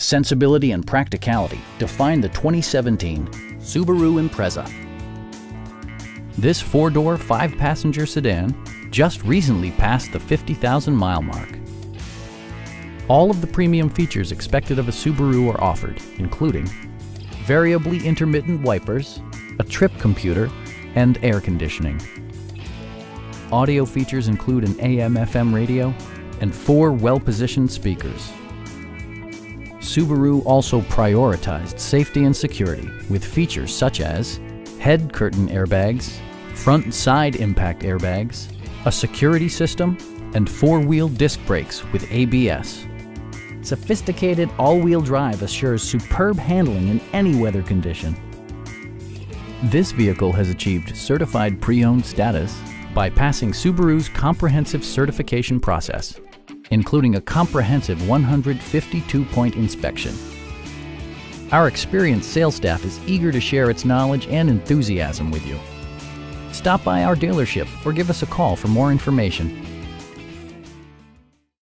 Sensibility and practicality define the 2017 Subaru Impreza. This four-door, five-passenger sedan just recently passed the 50,000 mile mark. All of the premium features expected of a Subaru are offered, including variably intermittent wipers, a trip computer, and air conditioning. Audio features include an AM-FM radio and four well-positioned speakers. Subaru also prioritized safety and security with features such as head curtain airbags, front and side impact airbags, a security system, and four-wheel disc brakes with ABS. Sophisticated all-wheel drive assures superb handling in any weather condition. This vehicle has achieved certified pre-owned status by passing Subaru's comprehensive certification process, including a comprehensive 152-point inspection. Our experienced sales staff is eager to share its knowledge and enthusiasm with you. Stop by our dealership or give us a call for more information.